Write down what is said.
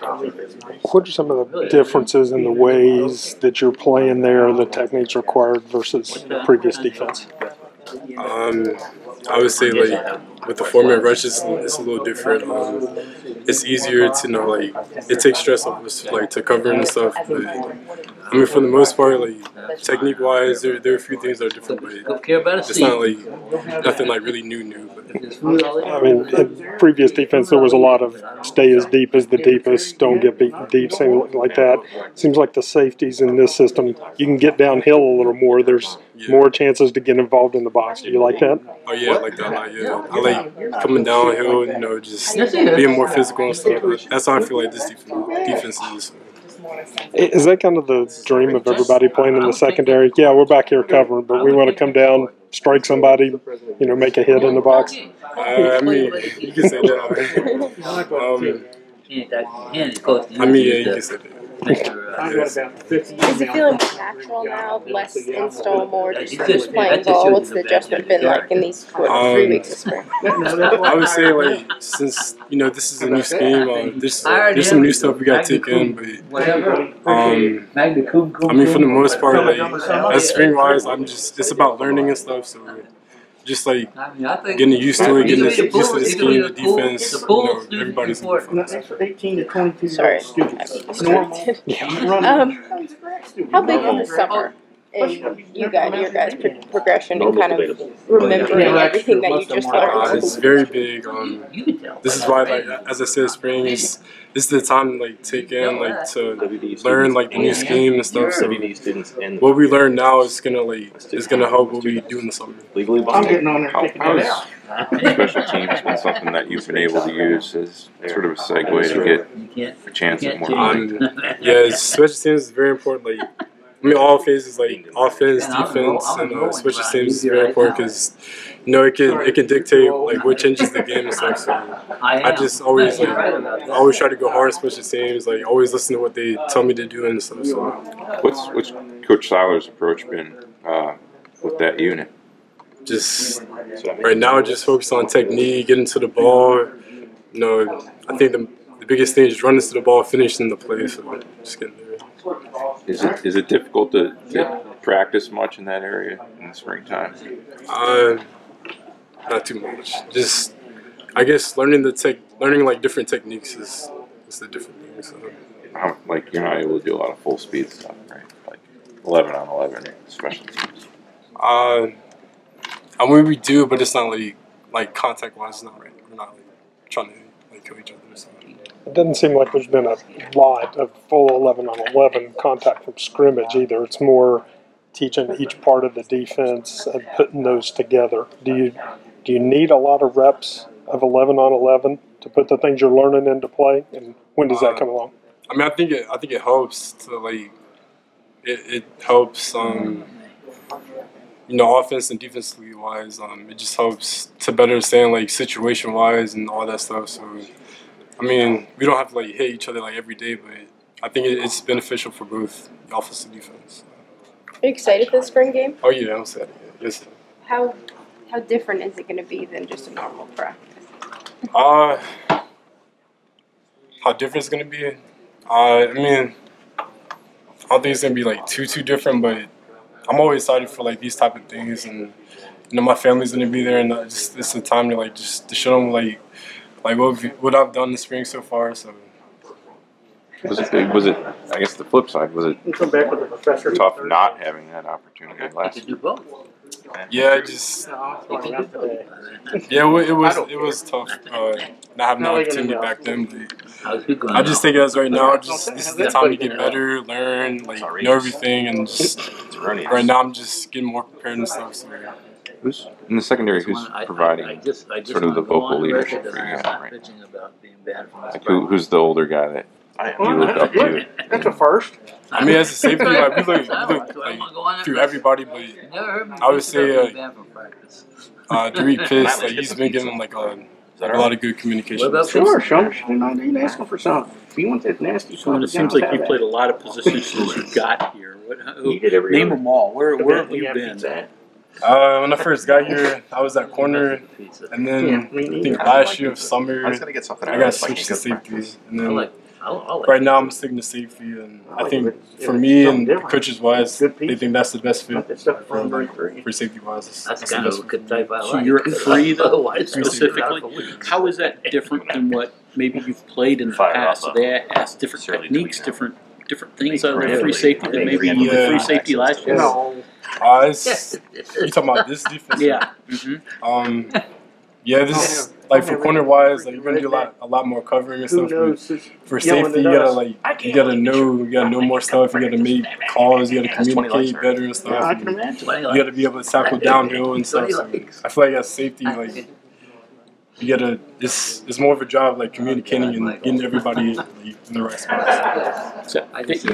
What are some of the differences in the ways that you're playing there, the techniques required versus previous defense? Um, I would say like with the four man rush, it's, a little different. Um, it's easier to know like it takes stress off like to cover and stuff. But I mean, for the most part, like technique wise, there there are a few things that are different, but Don't care about a it's not like nothing like really new new. But There's food I mean, in previous defense, there was a lot of stay as deep as the deepest, don't get beaten deep, something like that. Seems like the safeties in this system, you can get downhill a little more. There's Yeah. more chances to get involved in the box. Do you like that? oh yeah, I like that a lot. Yeah, I like coming downhill and you know just being more physical and stuff. That's how I feel like this defense, defense is. I- Is that kind of the dream of everybody playing in the secondary? Yeah, we're back here covering, but we want to come down, strike somebody, you know, make a hit in the box. Uh, I mean, you can say that. um, Hand that- hand it close to you. I mean, yeah, you can say that. Make sure, Yes. Is it feeling more natural now, less install, more just That's just- playing that's just ball? What's the the adjustment been character. like in these what, three Um, weeks of spring? I would say like since you know this is a new scheme, uh, there's there's some new stuff we got to take in, but Whatever. um, Magna cum cum I mean for the most part, like as spring wise, I'm just it's about learning and stuff. So just like I mean, I think. getting used to it, getting Either used to the scheme, the the pool- defense. the You know, everybody's report. gonna be And that's for 18 to 22 year Sorry, old students. I Normal. distracted. Um, how big Normal. was the summer in you got your guys' pro- progression and kind of remembering everything that you just learned? it's very big. You this is why, like as I said, spring is this is the time to like take in, like to learn like the new scheme and stuff. So and what we learn now is gonna like is gonna help what we do in the summer. legally I'm bonded. getting on there How, kicking how it has special teams been something that you've been able to use as sort of a segue to get a chance you at can't more Um, yeah, special teams is very important. Like, I mean, all phases like offense, defense, and uh, special teams is very important because you know it can it can dictate like what changes the game and stuff. So I I just always like I always try to go hard, special teams. Like always listen to what they tell me to do and stuff. So What's what's Coach Siler's approach been uh, with that unit? just right now, just focus on technique, getting to the ball. You know, I think the the biggest thing is running to the ball, finishing the play. So just getting there. Is it is it difficult to, to practice much in that area in the springtime? Uh, not too much. Just, I guess learning the tech, learning like different techniques is is the different thing. So, How, like you're not able to do a lot of full speed stuff, right? Like eleven on eleven special teams. uh, I mean we do, but it's not like like contact wise, it's not right. We're not like trying to like kill each other. So. It doesn't seem like there's been a lot of full 11 on 11 contact from scrimmage either. It's more teaching each part of the defense and putting those together. Do you do you need a lot of reps of 11 on 11 to put the things you're learning into play? And when does that Uh, come along? I mean, I think it. I think it helps to like. It, it helps. Um, you know, offense and defensively wise. Um, it just helps to better understand like situation wise and all that stuff. So, I mean, we don't have to like hit each other like every day, but I think it's beneficial for both the offense and defense. Are you excited for the spring game? Oh yeah, I'm excited. Yes. How how different is it going to be than just a normal practice? Uh, how different it's gonna be? Uh, I mean, I don't think it's gonna be like too too different, but I'm always excited for like these type of things, and you know my family's gonna be there, and uh, just it's a time to like just to show them like like what what I've done this spring so far. So Was it was it? I guess the flip side was it You come back with the professor. tough not having that opportunity You last can year? both. yeah, it just You going can around do both. yeah, it it was it was tough uh, not having the How are they gonna opportunity go? back then. But How's it going I just now? think as right now, just this is the time to get better, learn, like know everything, and just right now I'm just getting more prepared and stuff. So. Who's in the secondary? That's Who's one I- I- I providing? just- I just sort of the wanna go vocal on leadership that for you I'm guys not right bitching about being bad from this Like who, who's the older guy that I you am. look up to? That's a first. I mean, as a safety, like we look, we look I'm like, gonna go on that through record. everybody, but never heard me I would bitch say, about uh, being bad from practice. uh, Derrek Pitts, like he's been given like a, Is that a all lot of good communication. What about Sure, show them. They're not even asking for something. If you want that nasty So when it seems like you played a lot of positions since you got here, what, who, You did every name other- them all. Where, where have you been? Uh, when I first got here, I was at corner, and Yeah, then me I think neither. last year of summer, I was gonna get something I out got of it. if I switched to can't get safety, and then like I'll, I'll right now I'm it. sticking to safety, and I I think it. for It's me and different. coaches wise, they think that's the best fit that for from Burn Three. for safety wise. That's, That's kind of a good type I So you're free though, Otherwise, they'll sit around specifically? How is that different than what maybe you've played in the Fire past? So they ask different Surely techniques, different, different things out of the free safety than maybe you Yeah. free safety last year? No, Uh, you talking about this defense? Yeah. Um, yeah, this Oh, like for corner wise, like you're gonna do a lot, a lot more covering and stuff. but For safety, you gotta like, you gotta know, you gotta know more stuff. You gotta make calls. You gotta Has 20 likes communicate better and stuff. I and can imagine. You gotta be able to tackle downhill and stuff. So I feel like as safety, like you gotta, it's it's more of a job like communicating and getting everybody like, in the right spots. So I think